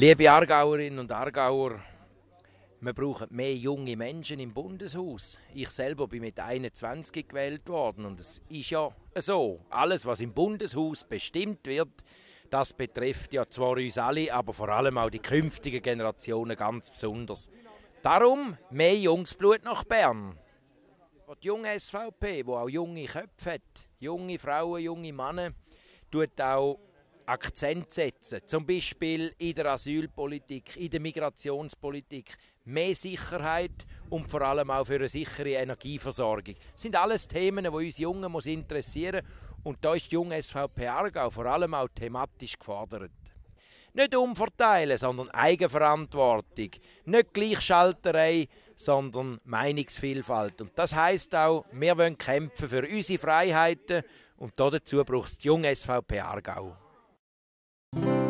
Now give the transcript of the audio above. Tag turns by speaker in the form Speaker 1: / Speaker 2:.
Speaker 1: Liebe Aargauerinnen und Aargauer, wir brauchen mehr junge Menschen im Bundeshaus. Ich selber bin mit 21 gewählt worden und es ist ja so. Alles, was im Bundeshaus bestimmt wird, das betrifft ja zwar uns alle, aber vor allem auch die künftigen Generationen ganz besonders. Darum mehr Jungsblut nach Bern. Die junge SVP, wo auch junge Köpfe hat, junge Frauen, junge Männer, tut auch Akzent setzen. Zum Beispiel in der Asylpolitik, in der Migrationspolitik. Mehr Sicherheit und vor allem auch für eine sichere Energieversorgung. Das sind alles Themen, die uns Jungen interessieren Und da ist die junge SVP Aargau vor allem auch thematisch gefordert. Nicht umverteilen, sondern Eigenverantwortung. Nicht Gleichschalterei, sondern Meinungsvielfalt. Und das heißt auch, wir wollen kämpfen für unsere Freiheiten und dazu braucht es die junge SVP Aargau. Thank you